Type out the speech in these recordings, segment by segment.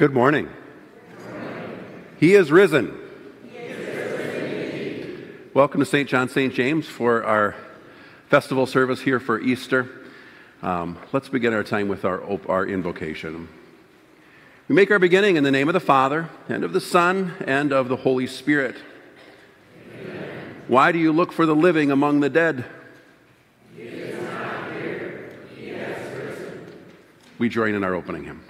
Good morning. He is risen. Welcome to St. John St. James for our festival service here for Easter. Um, let's begin our time with our, our invocation. We make our beginning in the name of the Father, and of the Son, and of the Holy Spirit. Amen. Why do you look for the living among the dead? We join in our opening hymn.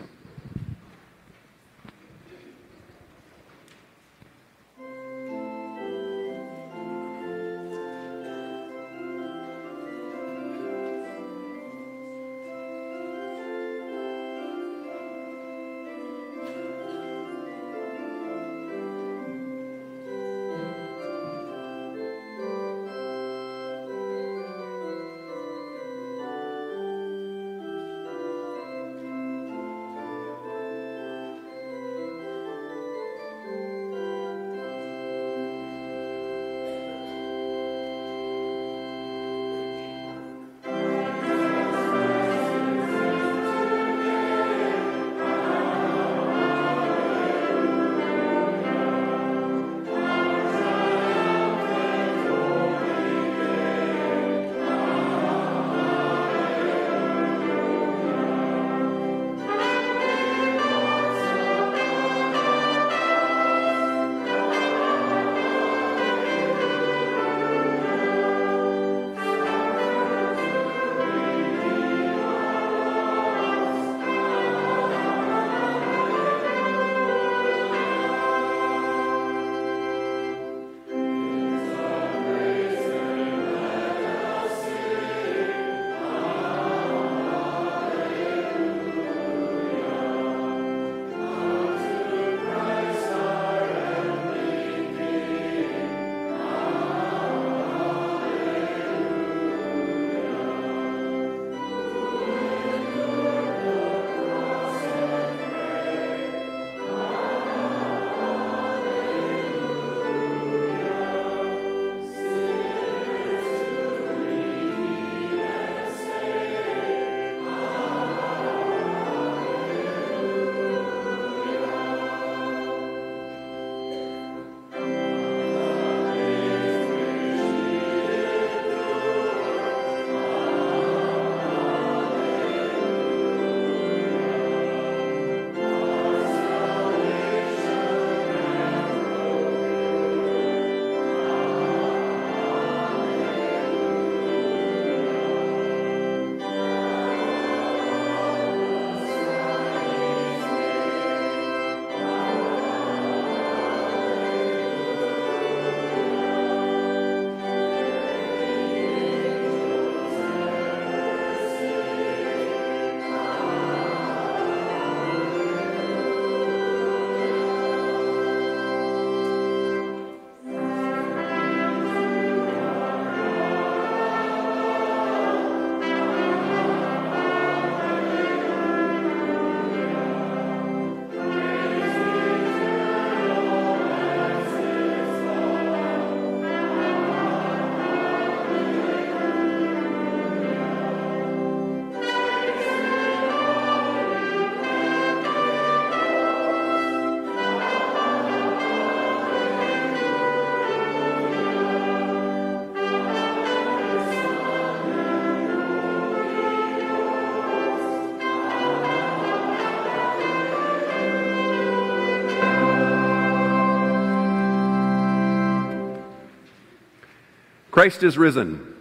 Christ is risen.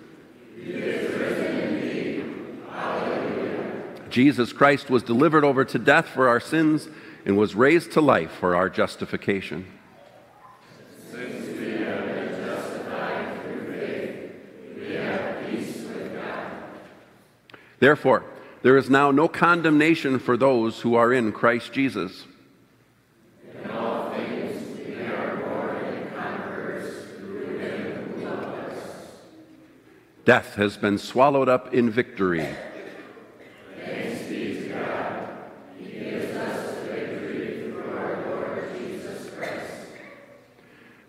Is risen Jesus Christ was delivered over to death for our sins and was raised to life for our justification. Therefore, there is now no condemnation for those who are in Christ Jesus. Death has been swallowed up in victory.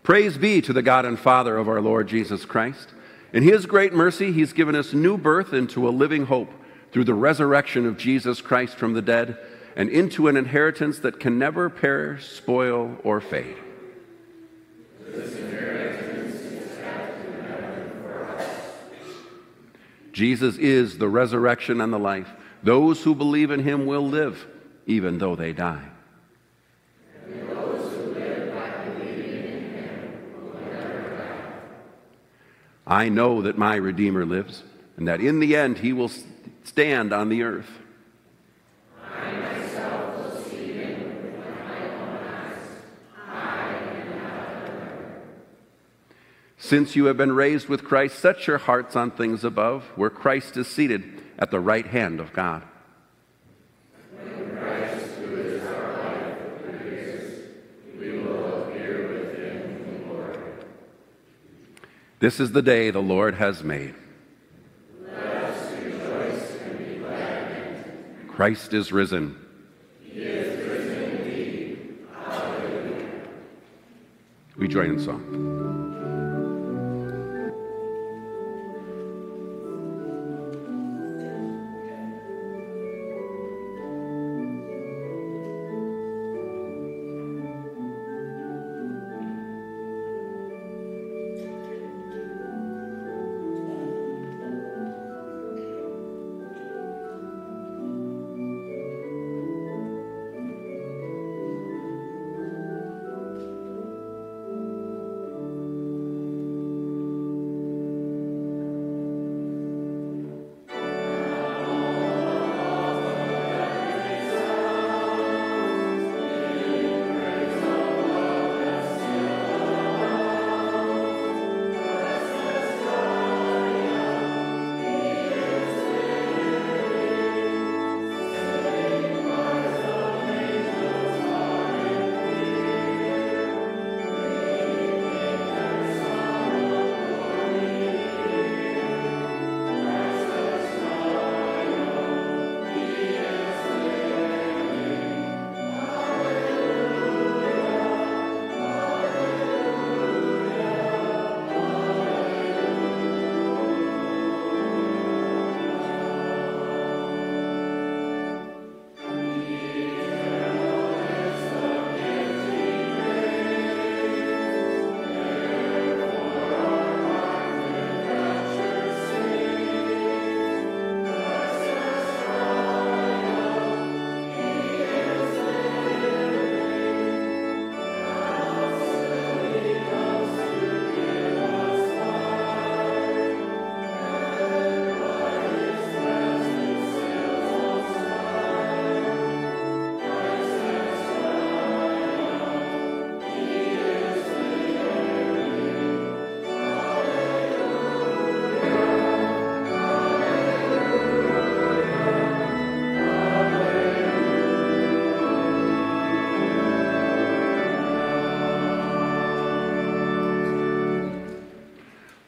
Praise be to the God and Father of our Lord Jesus Christ. In his great mercy, he's given us new birth into a living hope through the resurrection of Jesus Christ from the dead and into an inheritance that can never perish, spoil, or fade. Jesus is the resurrection and the life. Those who believe in him will live, even though they die. I know that my Redeemer lives, and that in the end he will stand on the earth. I myself will see him with my own eyes. I Since you have been raised with Christ, set your hearts on things above, where Christ is seated at the right hand of God. This is the day the Lord has made. Christ is risen. He is risen. We join in song.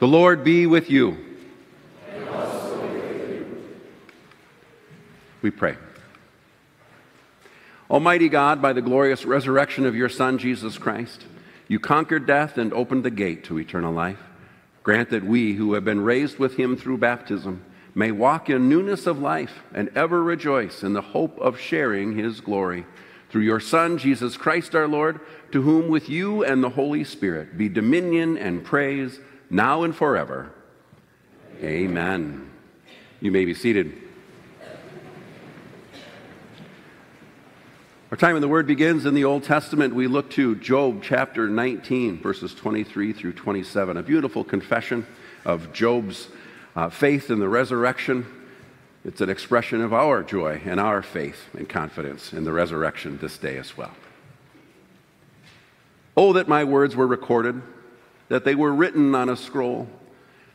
The Lord be with you. We pray. Almighty God, by the glorious resurrection of your Son, Jesus Christ, you conquered death and opened the gate to eternal life. Grant that we, who have been raised with him through baptism, may walk in newness of life and ever rejoice in the hope of sharing his glory. Through your Son, Jesus Christ our Lord, to whom with you and the Holy Spirit be dominion and praise now and forever. Amen. You may be seated. Our time in the Word begins in the Old Testament. We look to Job chapter 19, verses 23 through 27, a beautiful confession of Job's uh, faith in the resurrection. It's an expression of our joy and our faith and confidence in the resurrection this day as well. Oh, that my words were recorded that they were written on a scroll,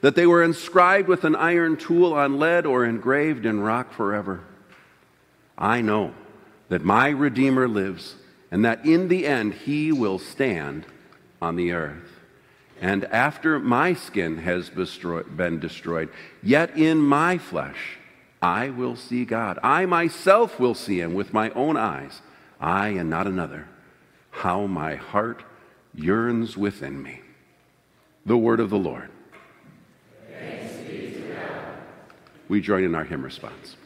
that they were inscribed with an iron tool on lead or engraved in rock forever. I know that my Redeemer lives, and that in the end he will stand on the earth. And after my skin has been destroyed, yet in my flesh I will see God. I myself will see him with my own eyes, I and not another. How my heart yearns within me. The word of the Lord. We join in our hymn response.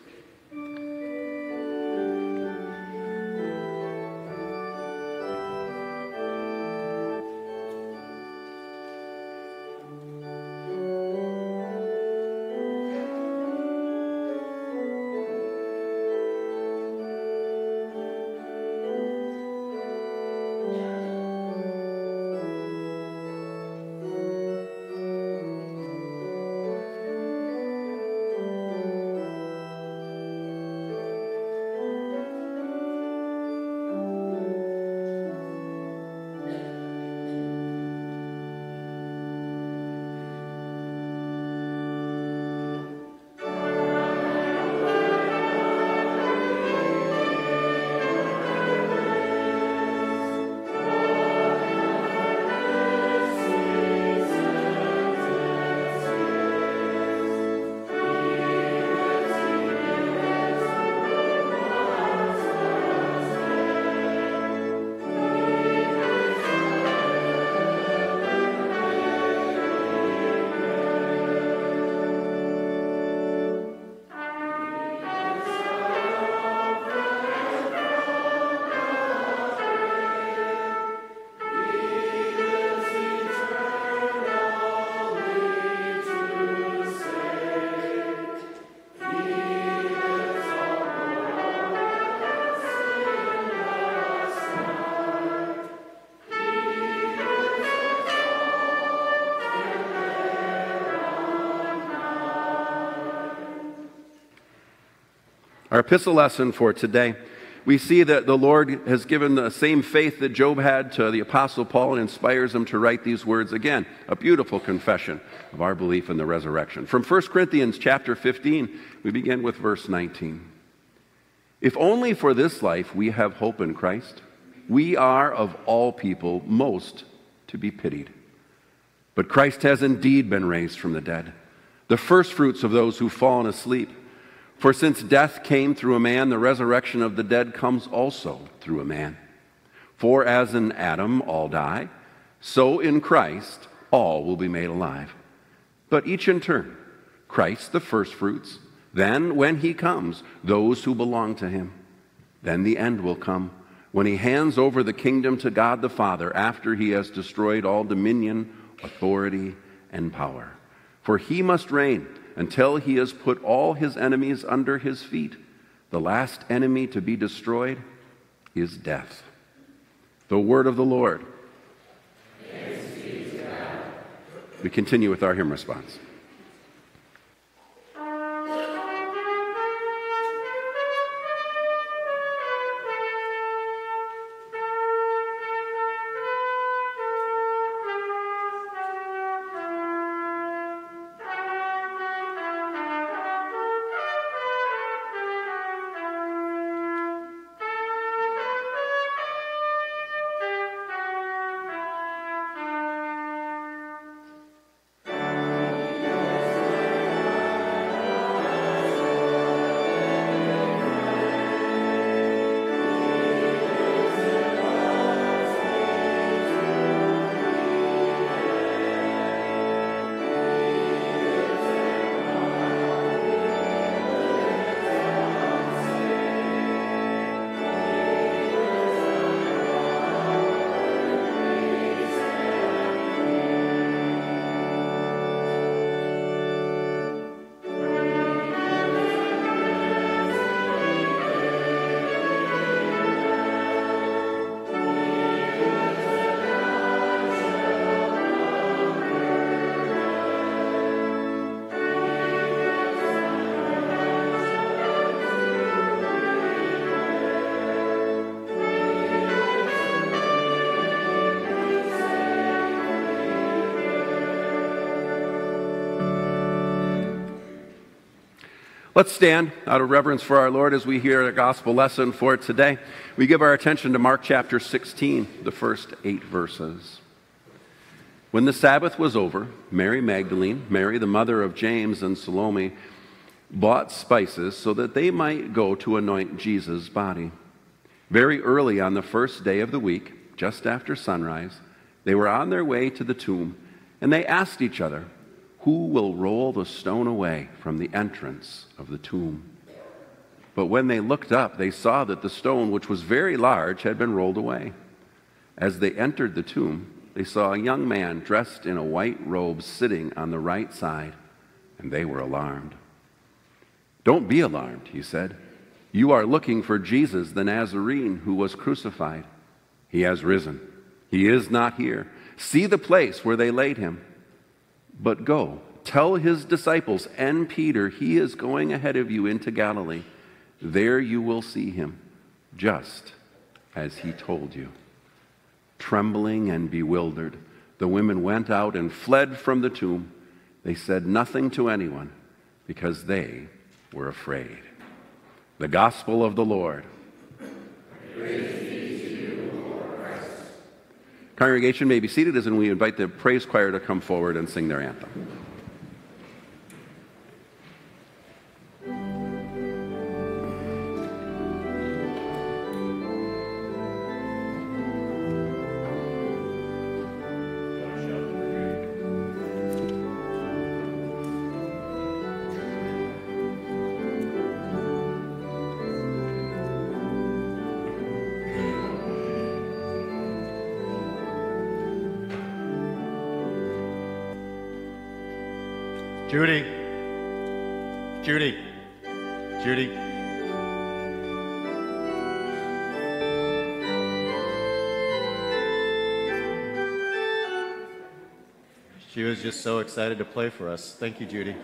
Epistle lesson for today, we see that the Lord has given the same faith that Job had to the Apostle Paul and inspires him to write these words again. A beautiful confession of our belief in the resurrection. From 1 Corinthians chapter 15, we begin with verse 19. If only for this life we have hope in Christ, we are of all people most to be pitied. But Christ has indeed been raised from the dead, the firstfruits of those who've fallen asleep. For since death came through a man, the resurrection of the dead comes also through a man. For as in Adam all die, so in Christ all will be made alive. But each in turn Christ the firstfruits, then, when he comes, those who belong to him. Then the end will come when he hands over the kingdom to God the Father after he has destroyed all dominion, authority, and power. For he must reign until he has put all his enemies under his feet. The last enemy to be destroyed is death. The word of the Lord. We continue with our hymn response. Let's stand out of reverence for our Lord as we hear a gospel lesson for today. We give our attention to Mark chapter 16, the first eight verses. When the Sabbath was over, Mary Magdalene, Mary the mother of James, and Salome bought spices so that they might go to anoint Jesus' body. Very early on the first day of the week, just after sunrise, they were on their way to the tomb, and they asked each other, who will roll the stone away from the entrance of the tomb? But when they looked up, they saw that the stone, which was very large, had been rolled away. As they entered the tomb, they saw a young man dressed in a white robe sitting on the right side, and they were alarmed. Don't be alarmed, he said. You are looking for Jesus the Nazarene who was crucified. He has risen. He is not here. See the place where they laid him. But go, tell his disciples and Peter, he is going ahead of you into Galilee. There you will see him, just as he told you. Trembling and bewildered, the women went out and fled from the tomb. They said nothing to anyone because they were afraid. The Gospel of the Lord. Congregation may be seated as we invite the praise choir to come forward and sing their anthem. Judy. Judy. She was just so excited to play for us. Thank you, Judy.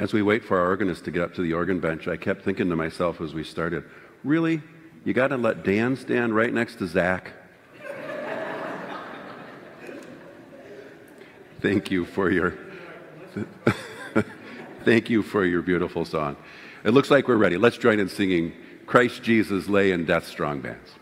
As we wait for our organist to get up to the organ bench, I kept thinking to myself as we started, really? You got to let Dan stand right next to Zach? Thank you for your Thank you for your beautiful song. It looks like we're ready. Let's join in singing Christ Jesus lay in death strong bands.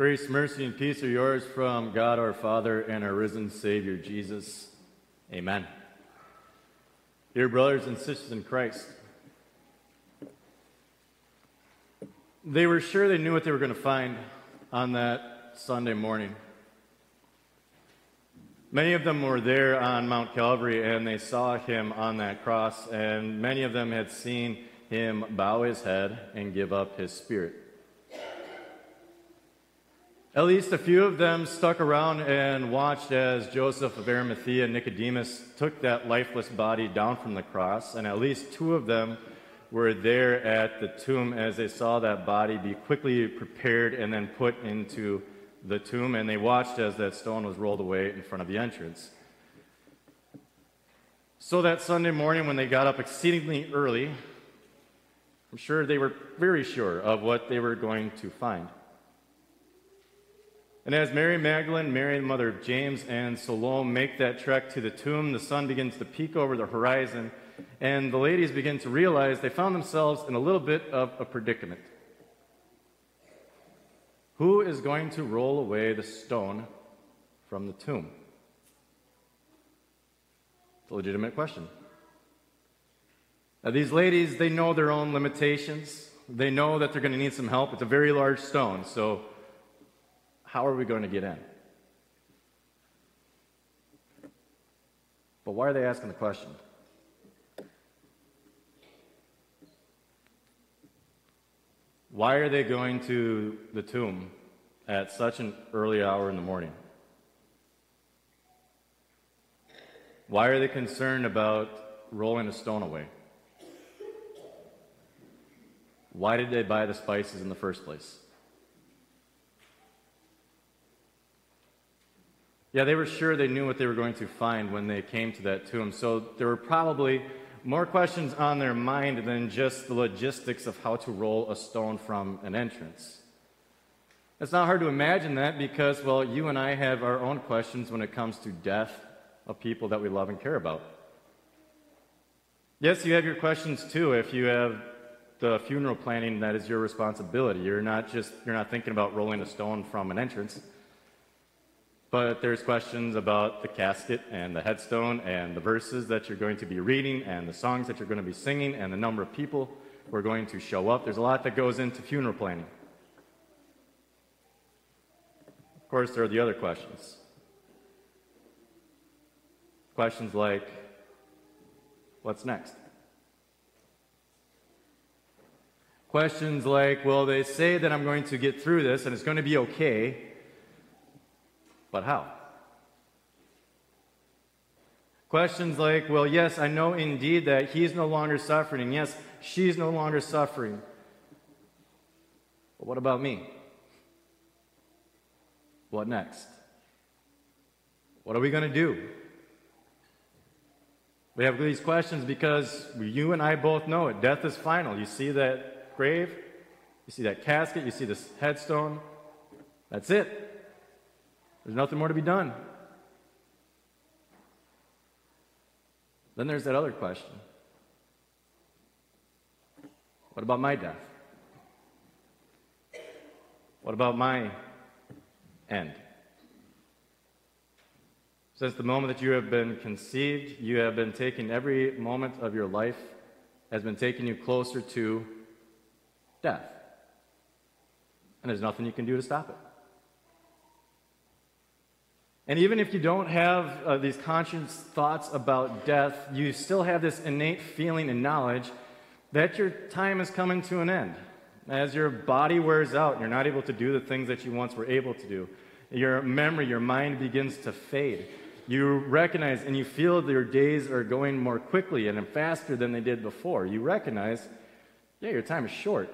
Grace, mercy, and peace are yours from God our Father and our risen Savior Jesus. Amen. Dear brothers and sisters in Christ, they were sure they knew what they were going to find on that Sunday morning. Many of them were there on Mount Calvary and they saw him on that cross, and many of them had seen him bow his head and give up his spirit. At least a few of them stuck around and watched as Joseph of Arimathea and Nicodemus took that lifeless body down from the cross, and at least two of them were there at the tomb as they saw that body be quickly prepared and then put into the tomb, and they watched as that stone was rolled away in front of the entrance. So that Sunday morning, when they got up exceedingly early, I'm sure they were very sure of what they were going to find. And as Mary Magdalene, Mary, the mother of James, and Salome make that trek to the tomb, the sun begins to peek over the horizon, and the ladies begin to realize they found themselves in a little bit of a predicament. Who is going to roll away the stone from the tomb? It's a legitimate question. Now, these ladies, they know their own limitations. They know that they're going to need some help. It's a very large stone, so how are we going to get in? But why are they asking the question? Why are they going to the tomb at such an early hour in the morning? Why are they concerned about rolling a stone away? Why did they buy the spices in the first place? Yeah, they were sure they knew what they were going to find when they came to that tomb. So there were probably more questions on their mind than just the logistics of how to roll a stone from an entrance. It's not hard to imagine that because, well, you and I have our own questions when it comes to death of people that we love and care about. Yes, you have your questions too if you have the funeral planning that is your responsibility. You're not just you're not thinking about rolling a stone from an entrance. But there's questions about the casket and the headstone and the verses that you're going to be reading and the songs that you're going to be singing and the number of people who are going to show up. There's a lot that goes into funeral planning. Of course, there are the other questions. Questions like, what's next? Questions like, well, they say that I'm going to get through this and it's going to be okay. But how? Questions like, well, yes, I know indeed that he's no longer suffering, and yes, she's no longer suffering. But what about me? What next? What are we going to do? We have these questions because you and I both know it. Death is final. You see that grave, you see that casket, you see this headstone. That's it. There's nothing more to be done. Then there's that other question What about my death? What about my end? Since the moment that you have been conceived, you have been taking every moment of your life has been taking you closer to death. And there's nothing you can do to stop it. And even if you don't have uh, these conscious thoughts about death, you still have this innate feeling and knowledge that your time is coming to an end. As your body wears out, you're not able to do the things that you once were able to do. Your memory, your mind begins to fade. You recognize and you feel that your days are going more quickly and faster than they did before. You recognize, yeah, your time is short.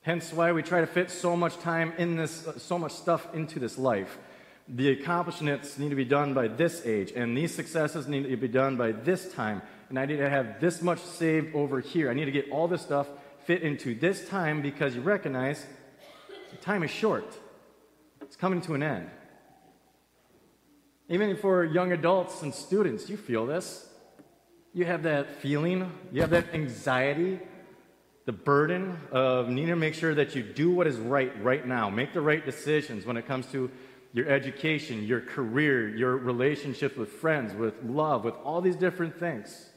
Hence why we try to fit so much time in this, so much stuff into this life the accomplishments need to be done by this age, and these successes need to be done by this time, and I need to have this much saved over here. I need to get all this stuff fit into this time because you recognize time is short. It's coming to an end. Even for young adults and students, you feel this. You have that feeling, you have that anxiety, the burden of needing to make sure that you do what is right right now, make the right decisions when it comes to your education, your career, your relationships with friends, with love, with all these different things.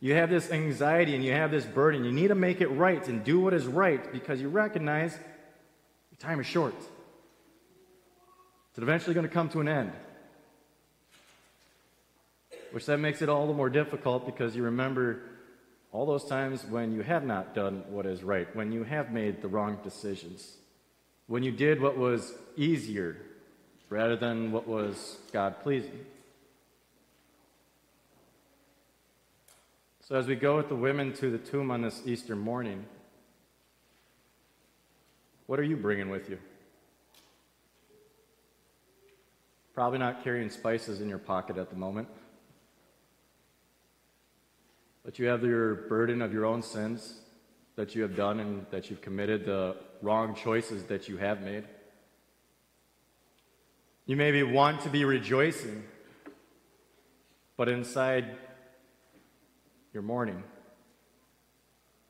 You have this anxiety and you have this burden. You need to make it right and do what is right because you recognize your time is short. It's eventually going to come to an end. Which that makes it all the more difficult because you remember all those times when you have not done what is right, when you have made the wrong decisions when you did what was easier rather than what was God pleasing. So, as we go with the women to the tomb on this Easter morning, what are you bringing with you? Probably not carrying spices in your pocket at the moment. But you have your burden of your own sins that you have done and that you've committed, the wrong choices that you have made. You maybe want to be rejoicing, but inside you're mourning.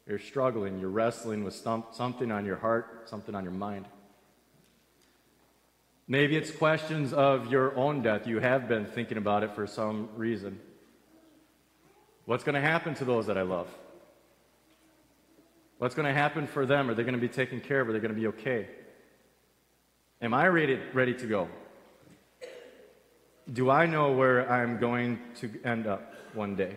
You're struggling. You're wrestling with something on your heart, something on your mind. Maybe it's questions of your own death. You have been thinking about it for some reason. What's going to happen to those that I love? What's going to happen for them? Are they going to be taken care of? Are they going to be okay? Am I ready, ready to go? Do I know where I'm going to end up one day?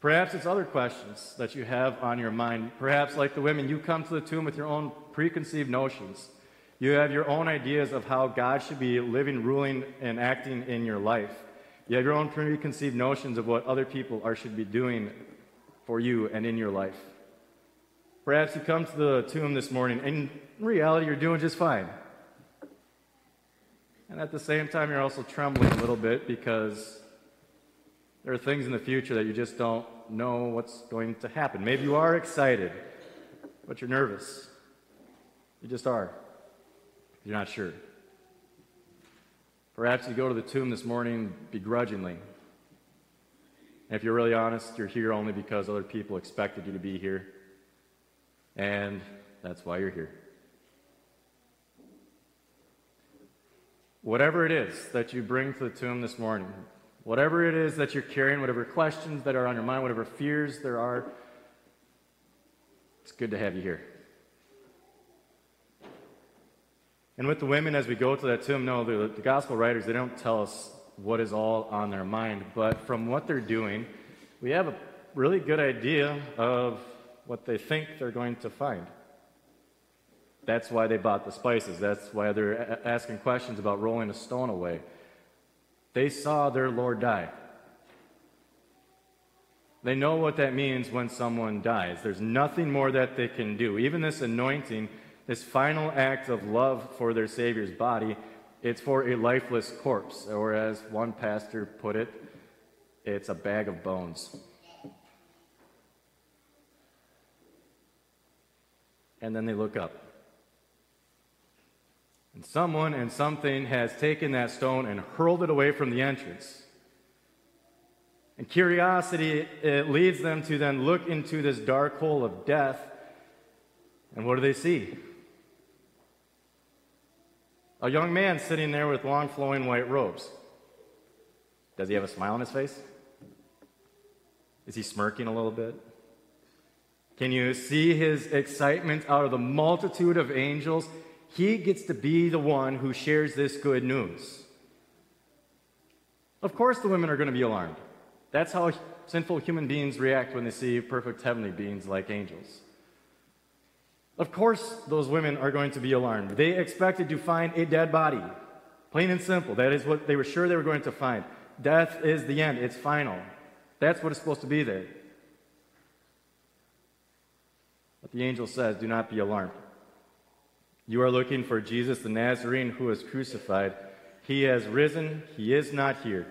Perhaps it's other questions that you have on your mind. Perhaps, like the women, you come to the tomb with your own preconceived notions. You have your own ideas of how God should be living, ruling, and acting in your life. You have your own preconceived notions of what other people are should be doing for you and in your life. Perhaps you come to the tomb this morning, and in reality, you're doing just fine. And at the same time, you're also trembling a little bit because there are things in the future that you just don't know what's going to happen. Maybe you are excited, but you're nervous. You just are. You're not sure. Perhaps you go to the tomb this morning begrudgingly. And if you're really honest, you're here only because other people expected you to be here. And that's why you're here. Whatever it is that you bring to the tomb this morning, Whatever it is that you're carrying, whatever questions that are on your mind, whatever fears there are, it's good to have you here. And with the women, as we go to that tomb, no, the, the gospel writers, they don't tell us what is all on their mind. But from what they're doing, we have a really good idea of what they think they're going to find. That's why they bought the spices. That's why they're asking questions about rolling a stone away. They saw their Lord die. They know what that means when someone dies. There's nothing more that they can do. Even this anointing, this final act of love for their Savior's body, it's for a lifeless corpse. Or as one pastor put it, it's a bag of bones. And then they look up. And someone and something has taken that stone and hurled it away from the entrance. And curiosity it leads them to then look into this dark hole of death. And what do they see? A young man sitting there with long flowing white robes. Does he have a smile on his face? Is he smirking a little bit? Can you see his excitement out of the multitude of angels he gets to be the one who shares this good news. Of course, the women are going to be alarmed. That's how sinful human beings react when they see perfect heavenly beings like angels. Of course, those women are going to be alarmed. They expected to find a dead body. Plain and simple. That is what they were sure they were going to find. Death is the end, it's final. That's what is supposed to be there. But the angel says, Do not be alarmed. You are looking for Jesus the Nazarene who was crucified. He has risen, he is not here.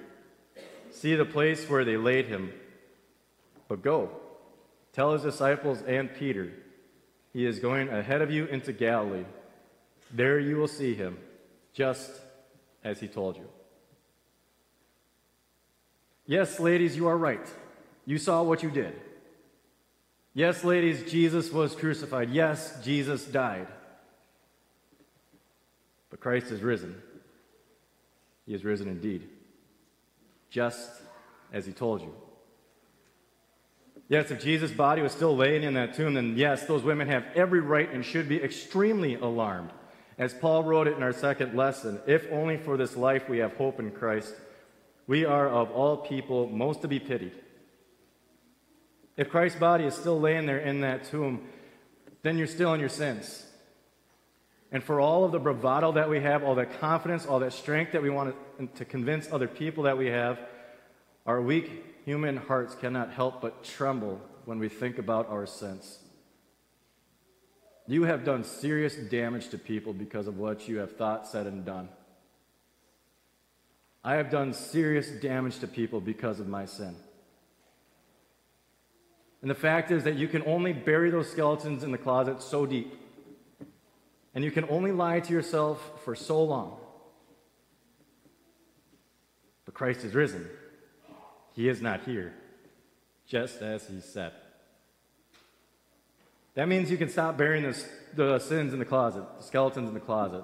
See the place where they laid him. But go, tell his disciples and Peter, he is going ahead of you into Galilee. There you will see him, just as he told you. Yes, ladies, you are right. You saw what you did. Yes, ladies, Jesus was crucified. Yes, Jesus died. But Christ is risen. He is risen indeed, just as he told you. Yes, if Jesus' body was still laying in that tomb, then yes, those women have every right and should be extremely alarmed. As Paul wrote it in our second lesson, if only for this life we have hope in Christ, we are of all people most to be pitied. If Christ's body is still laying there in that tomb, then you're still in your sins. And for all of the bravado that we have, all that confidence, all that strength that we want to, convince other people that we have, our weak human hearts cannot help but tremble when we think about our sins. You have done serious damage to people because of what you have thought, said, and done. I have done serious damage to people because of my sin. And the fact is that you can only bury those skeletons in the closet so deep. And you can only lie to yourself for so long. But Christ is risen. He is not here, just as he said. That means you can stop burying the, the sins in the closet, the skeletons in the closet.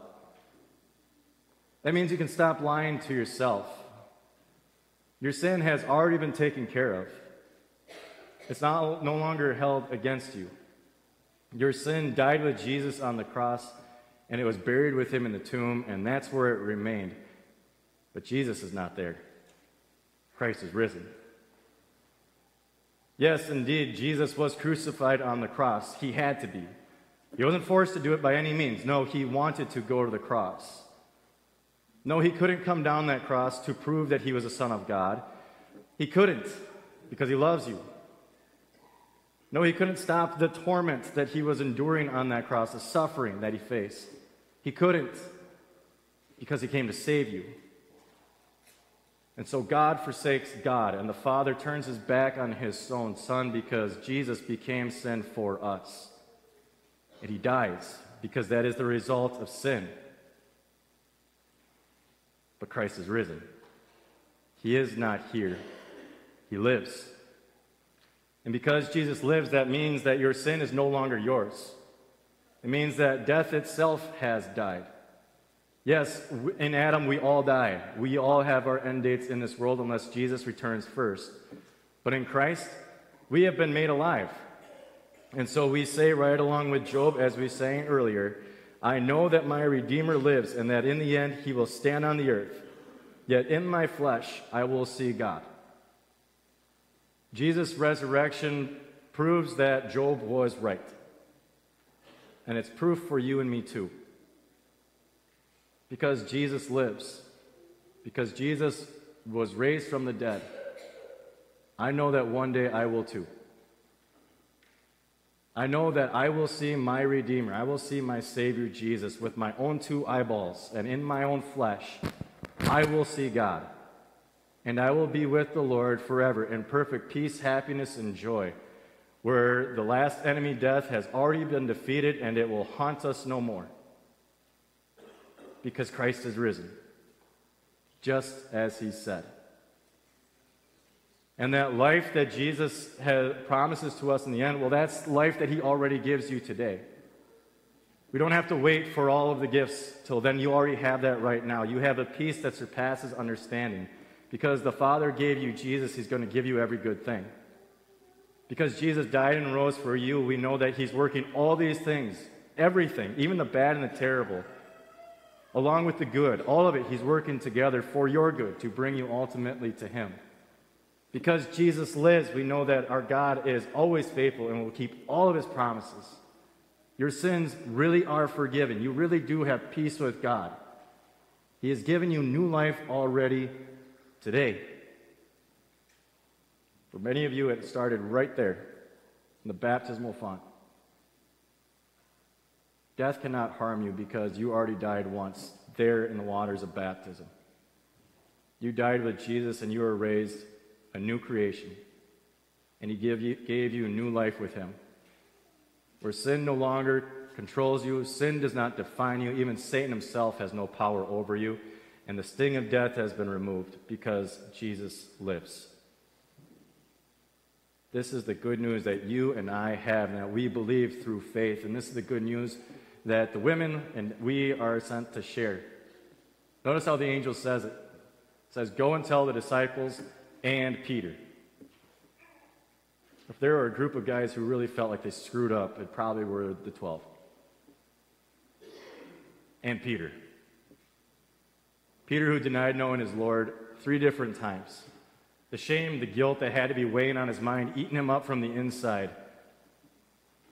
That means you can stop lying to yourself. Your sin has already been taken care of. It's not, no longer held against you. Your sin died with Jesus on the cross, and it was buried with him in the tomb, and that's where it remained. But Jesus is not there. Christ is risen. Yes, indeed, Jesus was crucified on the cross. He had to be. He wasn't forced to do it by any means. No, he wanted to go to the cross. No, he couldn't come down that cross to prove that he was a son of God. He couldn't because he loves you. No, he couldn't stop the torment that he was enduring on that cross, the suffering that he faced. He couldn't because he came to save you. And so God forsakes God, and the Father turns his back on his own Son because Jesus became sin for us. And he dies because that is the result of sin. But Christ is risen. He is not here, he lives. And because Jesus lives, that means that your sin is no longer yours. It means that death itself has died. Yes, in Adam we all die. We all have our end dates in this world unless Jesus returns first. But in Christ, we have been made alive. And so we say right along with Job, as we sang earlier, I know that my Redeemer lives and that in the end he will stand on the earth. Yet in my flesh I will see God. Jesus' resurrection proves that Job was right. And it's proof for you and me too. Because Jesus lives, because Jesus was raised from the dead, I know that one day I will too. I know that I will see my Redeemer, I will see my Savior Jesus with my own two eyeballs, and in my own flesh, I will see God. And I will be with the Lord forever in perfect peace, happiness, and joy, where the last enemy, death, has already been defeated and it will haunt us no more because Christ is risen, just as he said. And that life that Jesus promises to us in the end, well, that's life that he already gives you today. We don't have to wait for all of the gifts till then. You already have that right now. You have a peace that surpasses understanding. Because the Father gave you Jesus, he's going to give you every good thing. Because Jesus died and rose for you, we know that he's working all these things, everything, even the bad and the terrible, along with the good, all of it, He's working together for your good to bring you ultimately to Him. Because Jesus lives, we know that our God is always faithful and will keep all of His promises. Your sins really are forgiven. You really do have peace with God. He has given you new life already today. For many of you, it started right there in the baptismal font. Death cannot harm you because you already died once there in the waters of baptism. You died with Jesus and you were raised a new creation. And he gave you, gave you a new life with him. Where sin no longer controls you, sin does not define you, even Satan himself has no power over you, and the sting of death has been removed because Jesus lives. This is the good news that you and I have and that we believe through faith. And this is the good news that the women and we are sent to share. Notice how the angel says it. It says, Go and tell the disciples and Peter. If there were a group of guys who really felt like they screwed up, it probably were the 12. And Peter. Peter, who denied knowing his Lord three different times. The shame, the guilt that had to be weighing on his mind, eating him up from the inside.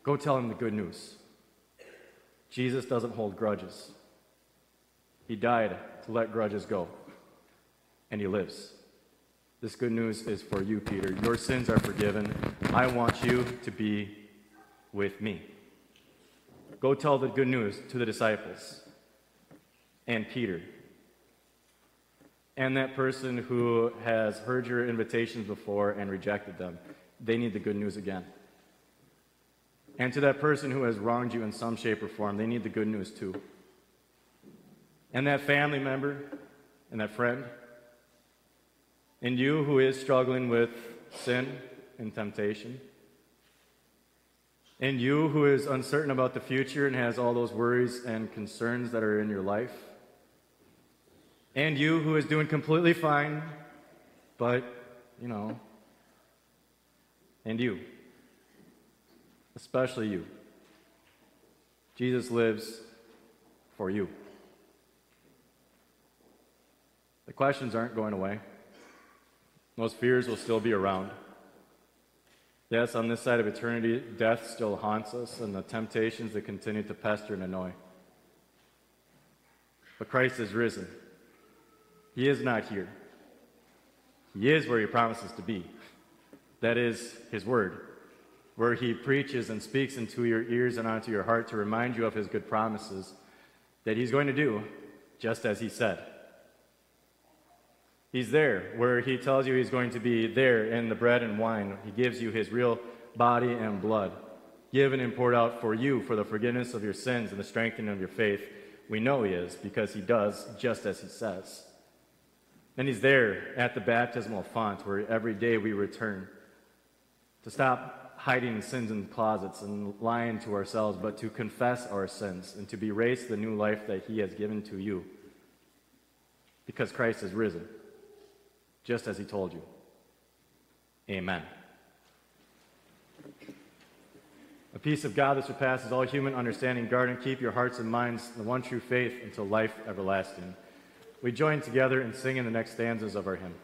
Go tell him the good news. Jesus doesn't hold grudges. He died to let grudges go, and he lives. This good news is for you, Peter. Your sins are forgiven. I want you to be with me. Go tell the good news to the disciples and Peter and that person who has heard your invitations before and rejected them. They need the good news again. And to that person who has wronged you in some shape or form, they need the good news too. And that family member and that friend, and you who is struggling with sin and temptation, and you who is uncertain about the future and has all those worries and concerns that are in your life, and you who is doing completely fine, but, you know, and you, especially you. Jesus lives for you. The questions aren't going away. Those fears will still be around. Yes, on this side of eternity, death still haunts us and the temptations that continue to pester and annoy. But Christ is risen. He is not here. He is where he promises to be. That is his word, where he preaches and speaks into your ears and onto your heart to remind you of his good promises that he's going to do just as he said. He's there where he tells you he's going to be there in the bread and wine. He gives you his real body and blood, given and poured out for you for the forgiveness of your sins and the strengthening of your faith. We know he is because he does just as he says. And he's there at the baptismal font where every day we return to stop hiding sins in closets and lying to ourselves, but to confess our sins and to be raised the new life that he has given to you because Christ is risen just as he told you. Amen. A peace of God that surpasses all human understanding, guard and keep your hearts and minds in the one true faith until life everlasting. We join together in singing the next stanzas of our hymn.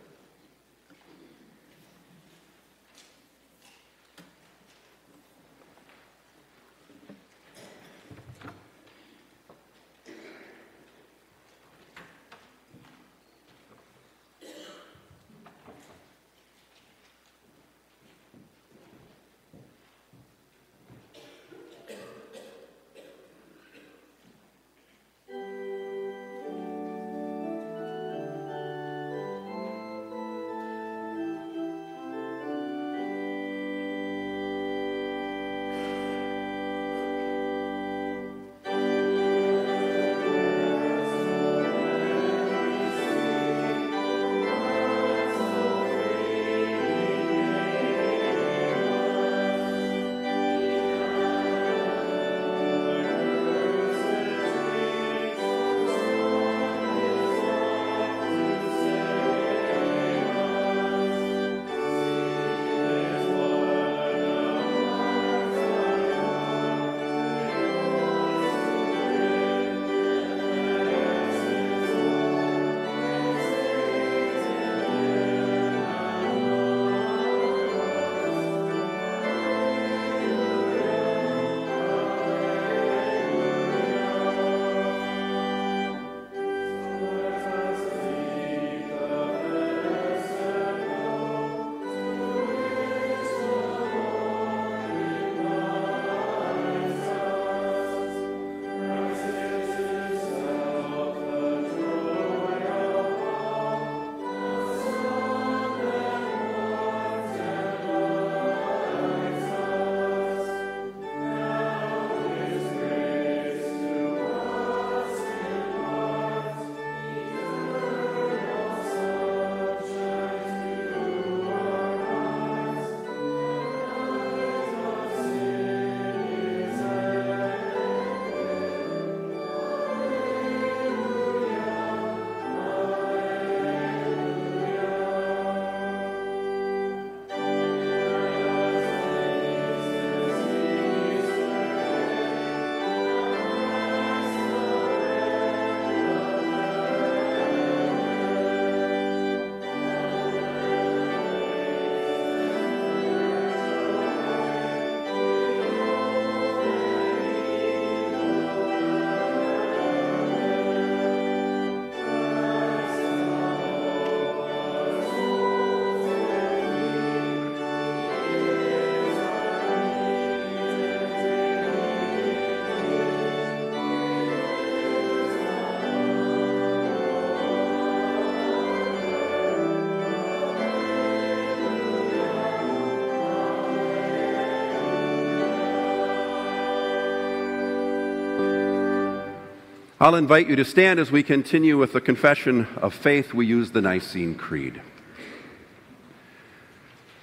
I'll invite you to stand as we continue with the confession of faith. We use the Nicene Creed.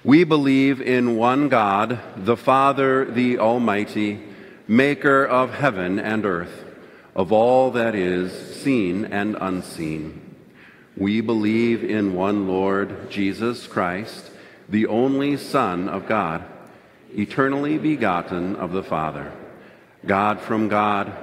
We believe in one God, the Father, the Almighty, maker of heaven and earth, of all that is seen and unseen. We believe in one Lord, Jesus Christ, the only Son of God, eternally begotten of the Father, God from God,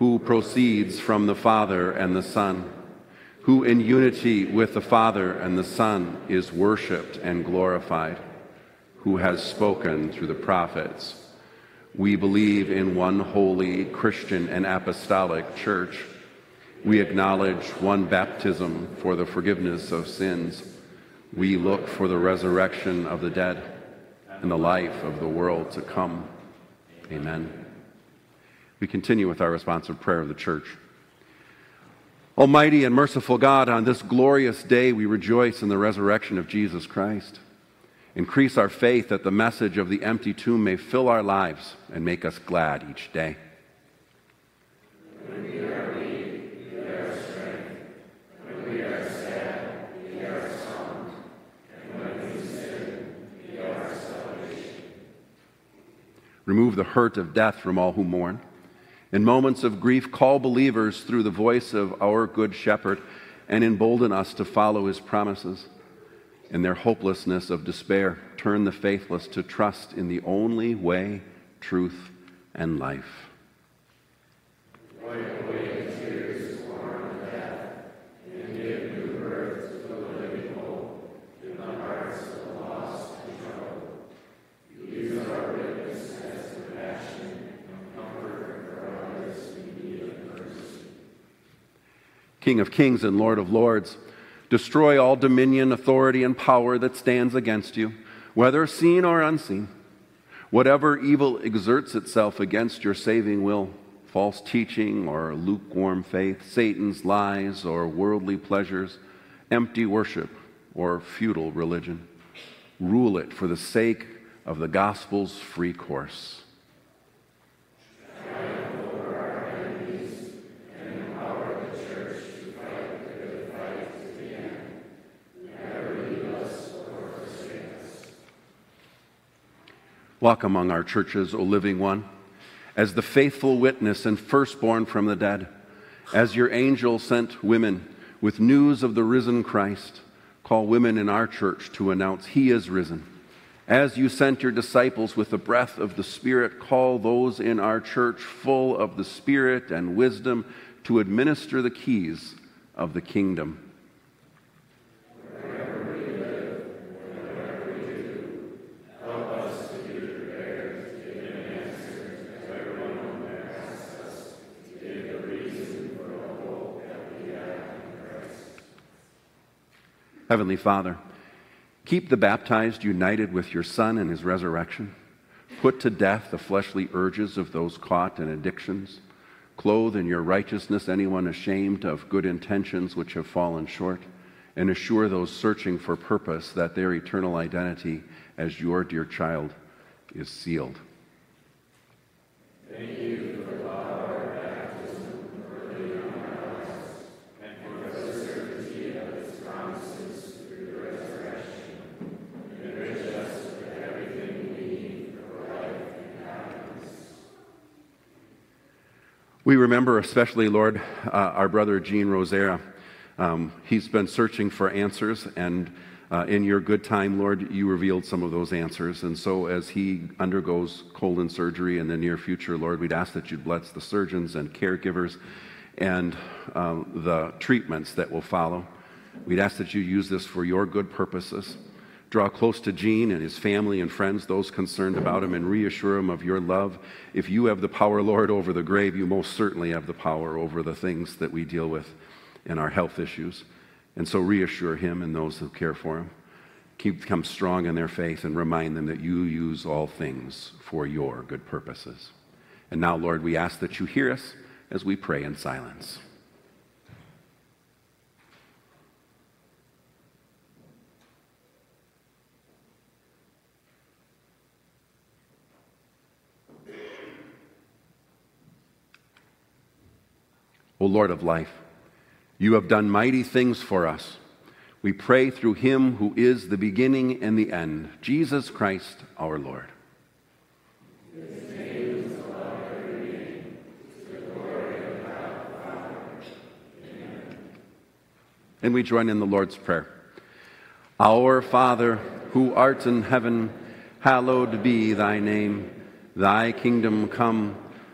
who proceeds from the Father and the Son who in unity with the Father and the Son is worshiped and glorified, who has spoken through the prophets. We believe in one holy Christian and apostolic church. We acknowledge one baptism for the forgiveness of sins. We look for the resurrection of the dead and the life of the world to come. Amen. We continue with our responsive prayer of the church. Almighty and merciful God, on this glorious day we rejoice in the resurrection of Jesus Christ. Increase our faith that the message of the empty tomb may fill our lives and make us glad each day. When we are weak, are strength. When we are sad, are song. And when we sin, are salvation. Remove the hurt of death from all who mourn in moments of grief, call believers through the voice of our Good Shepherd and embolden us to follow his promises. In their hopelessness of despair, turn the faithless to trust in the only way, truth, and life. King of kings and Lord of lords. Destroy all dominion, authority, and power that stands against you, whether seen or unseen. Whatever evil exerts itself against your saving will, false teaching or lukewarm faith, Satan's lies or worldly pleasures, empty worship or futile religion. Rule it for the sake of the gospel's free course. Walk among our churches, O living one, as the faithful witness and firstborn from the dead, as your angel sent women with news of the risen Christ. Call women in our church to announce he is risen. As you sent your disciples with the breath of the Spirit, call those in our church full of the Spirit and wisdom to administer the keys of the kingdom. Heavenly Father, keep the baptized united with your Son in his resurrection. Put to death the fleshly urges of those caught in addictions. Clothe in your righteousness anyone ashamed of good intentions which have fallen short. And assure those searching for purpose that their eternal identity as your dear child is sealed. Thank you. We remember especially, Lord, uh, our brother Gene Rosera. Um, he's been searching for answers, and uh, in your good time, Lord, you revealed some of those answers. And so, as he undergoes colon surgery in the near future, Lord, we'd ask that you'd bless the surgeons and caregivers and um, the treatments that will follow. We'd ask that you use this for your good purposes. Draw close to Gene and his family and friends, those concerned about him, and reassure him of your love. If you have the power, Lord, over the grave, you most certainly have the power over the things that we deal with in our health issues. And so reassure him and those who care for him. Keep them strong in their faith and remind them that you use all things for your good purposes. And now, Lord, we ask that you hear us as we pray in silence. O Lord of life, you have done mighty things for us. We pray through him who is the beginning and the end, Jesus Christ our Lord. And we join in the Lord's Prayer. Our Father, who art in heaven, hallowed be thy name. Thy kingdom come,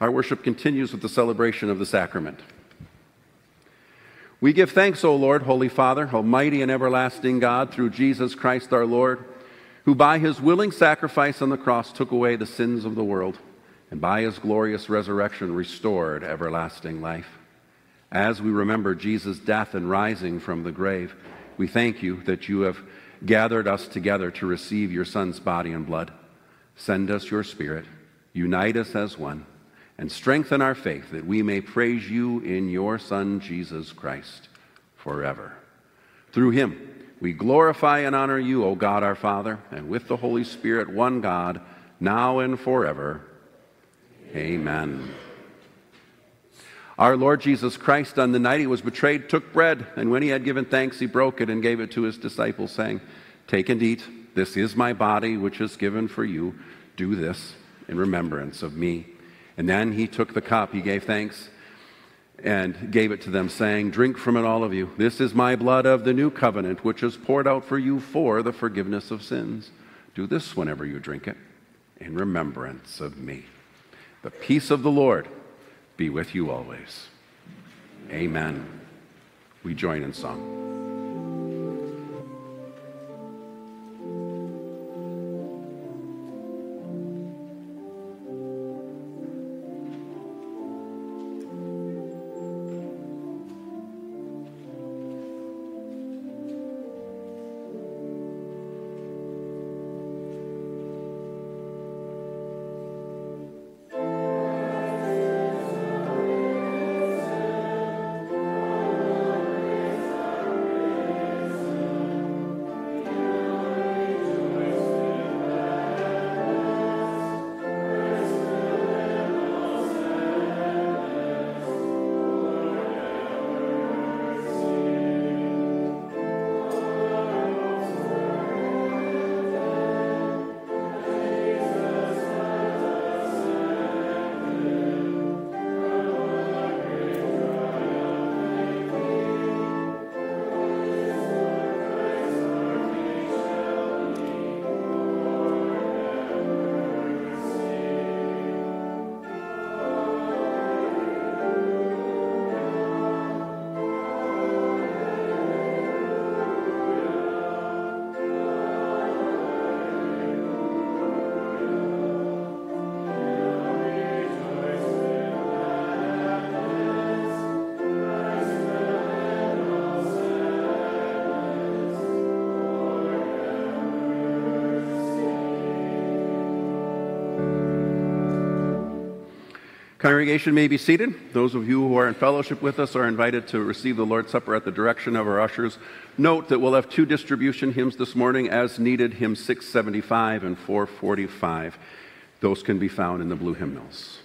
Our worship continues with the celebration of the sacrament. We give thanks, O Lord, Holy Father, Almighty and everlasting God, through Jesus Christ our Lord, who by his willing sacrifice on the cross took away the sins of the world, and by his glorious resurrection restored everlasting life. As we remember Jesus' death and rising from the grave, we thank you that you have gathered us together to receive your Son's body and blood. Send us your Spirit, unite us as one, and strengthen our faith that we may praise you in your Son, Jesus Christ, forever. Through him, we glorify and honor you, O God our Father, and with the Holy Spirit, one God, now and forever. Amen. Our Lord Jesus Christ, on the night he was betrayed, took bread, and when he had given thanks, he broke it and gave it to his disciples, saying, Take and eat. This is my body, which is given for you. Do this in remembrance of me. And then he took the cup, he gave thanks, and gave it to them, saying, Drink from it, all of you. This is my blood of the new covenant, which is poured out for you for the forgiveness of sins. Do this whenever you drink it in remembrance of me. The peace of the Lord be with you always. Amen. We join in song. Congregation may be seated. Those of you who are in fellowship with us are invited to receive the Lord's Supper at the direction of our ushers. Note that we'll have two distribution hymns this morning as needed hymn 675 and 445. Those can be found in the blue hymnals.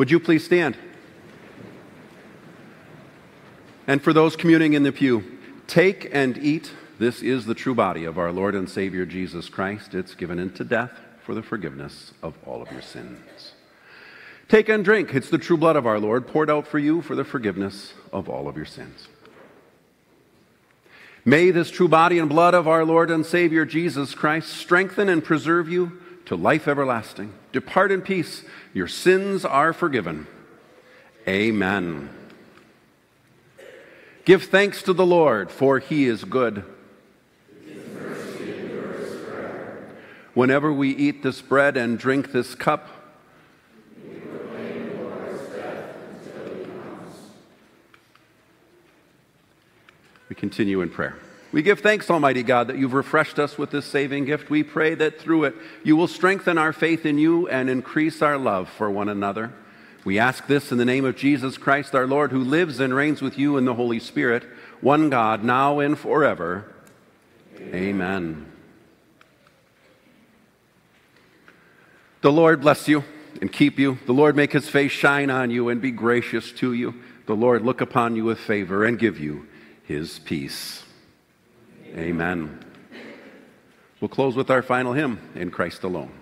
Would you please stand? And for those communing in the pew, take and eat. This is the true body of our Lord and Savior Jesus Christ. It's given into death for the forgiveness of all of your sins. Take and drink. It's the true blood of our Lord poured out for you for the forgiveness of all of your sins. May this true body and blood of our Lord and Savior Jesus Christ strengthen and preserve you to life everlasting. Depart in peace. Your sins are forgiven. Amen. Give thanks to the Lord, for he is good. Whenever we eat this bread and drink this cup, we continue in prayer. We give thanks, Almighty God, that you've refreshed us with this saving gift. We pray that through it you will strengthen our faith in you and increase our love for one another. We ask this in the name of Jesus Christ, our Lord, who lives and reigns with you in the Holy Spirit, one God, now and forever. Amen. Amen. The Lord bless you and keep you. The Lord make his face shine on you and be gracious to you. The Lord look upon you with favor and give you his peace. Amen. We'll close with our final hymn, In Christ Alone.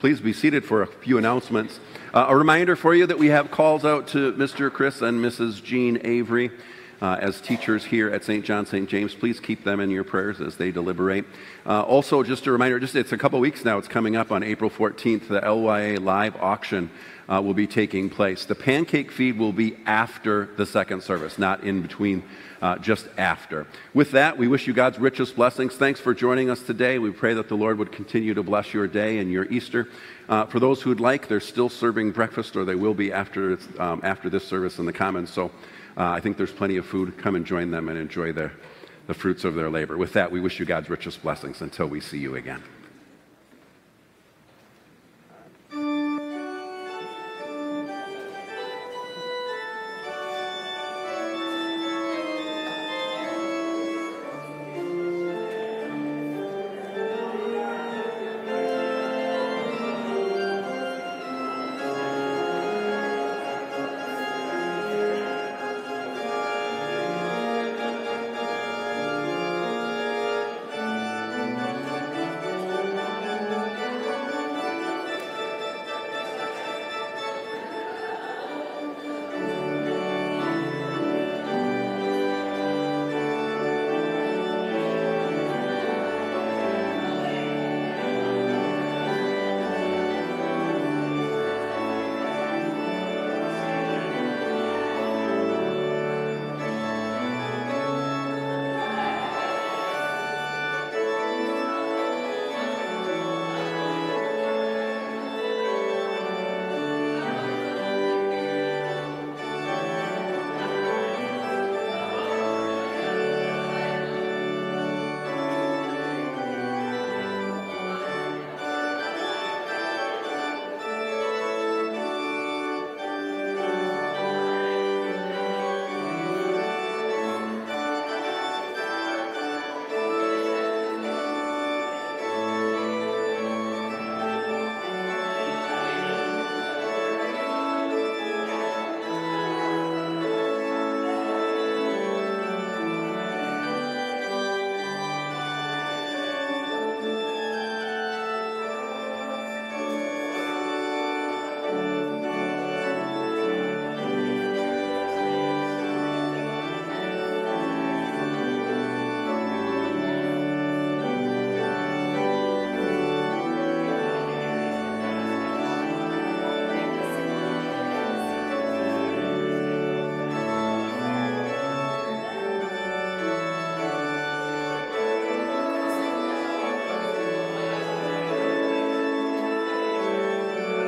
Please be seated for a few announcements. Uh, a reminder for you that we have calls out to Mr. Chris and Mrs. Jean Avery. Uh, as teachers here at St. John St. James, please keep them in your prayers as they deliberate. Uh, also, just a reminder, just it's a couple weeks now. It's coming up on April 14th. The LYA live auction uh, will be taking place. The pancake feed will be after the second service, not in between, uh, just after. With that, we wish you God's richest blessings. Thanks for joining us today. We pray that the Lord would continue to bless your day and your Easter. Uh, for those who'd like, they're still serving breakfast, or they will be after um, after this service in the Commons. So. Uh, I think there's plenty of food. Come and join them and enjoy the, the fruits of their labor. With that, we wish you God's richest blessings until we see you again.